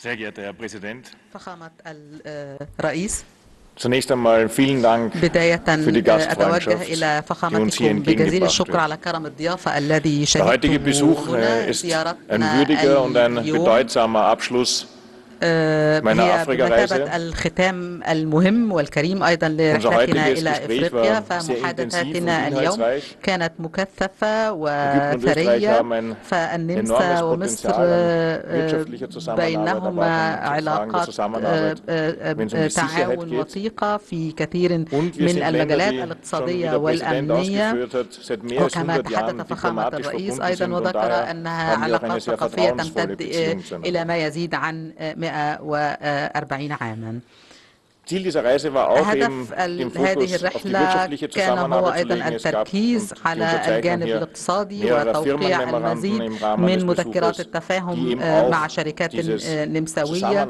Sehr geehrter Herr Präsident. Zunächst einmal vielen Dank für die Gastfreundschaft, die uns hier entgegengebracht wird. Der heutige Besuch äh, ist ein würdiger und ein bedeutsamer Abschluss آه، هي بمثابة الختام المهم والكريم أيضا لرحلتنا إلى إفريقيا فمحادثاتنا اليوم كانت مكثفة وثرية فالنمسا ومصر بينهما علاقات آه، آه، تعاون وثيقة في كثير من المجالات الاقتصادية والأمنية. وكما تحدث فخامة الرئيس أيضا وذكر أنها علاقات ثقافية تمتد إلى ما يزيد عن 140 عاما. Ziel dieser Reise war auch Hedef eben, den Fokus auf die wirtschaftliche Zusammenarbeit zu legen. Es الجانب الاقتصادي وتوقيع المزيد من مذكرات التفاهم مع شركات نمساوية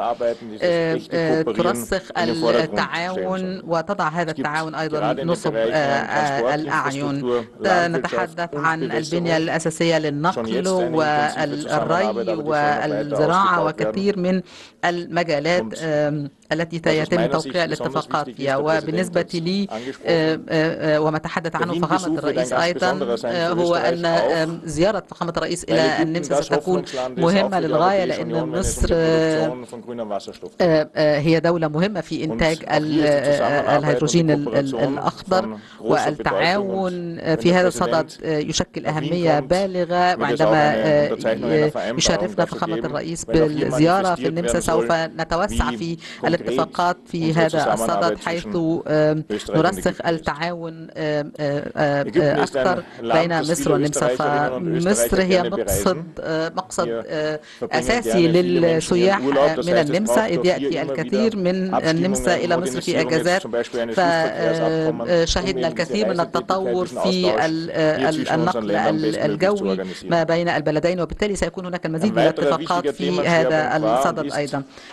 ترسخ التعاون وتضع هذا التعاون أيضا نصب الأعين نتحدث عن البنية الأساسية للنقل والري والزراعة وكثير من المجالات التي سيتم توقيع الاتفاقات. فيها وبالنسبة لي آه، آه، آه، وما تحدث عنه فخامة الرئيس أيضا هو أن زيارة فخامة الرئيس إلى النمسا ستكون مهمة للغاية لأن مصر هي دولة مهمة في إنتاج الهيدروجين الأخضر والتعاون في هذا الصدد يشكل أهمية بالغة وعندما يشرفنا فخامة الرئيس بالزيارة في النمسا سوف نتوسع في الاتفاقات في هذا الصدد حيث نرسخ التعاون آه، أكثر بين مصر والنمسا فمصر هي مقصد آه، مقصد آه، أساسي للسياح من النمسا إذ يأتي الكثير من النمسا إلى مصر في اجازات فشهدنا الكثير من التطور في النقل الجوي ما بين البلدين وبالتالي سيكون هناك المزيد من الاتفاقات في هذا الصدد. أيضا